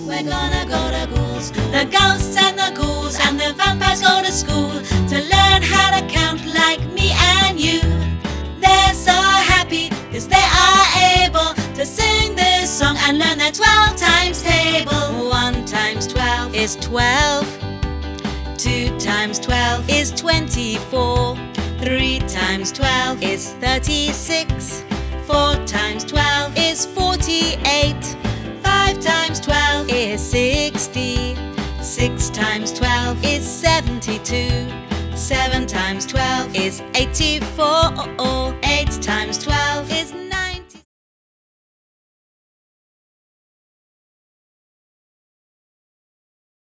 We're gonna go to ghouls. The ghosts and the ghouls and the vampires go to school to learn how to count like me and you. They're so happy because they are able to sing this song and learn their 12 times table. 1 times 12 is 12. 2 times 12 is 24. 3 times 12 is 36. 4 times 12 60. 6 times 12 is 72. 7 times 12 is 84. 8 times 12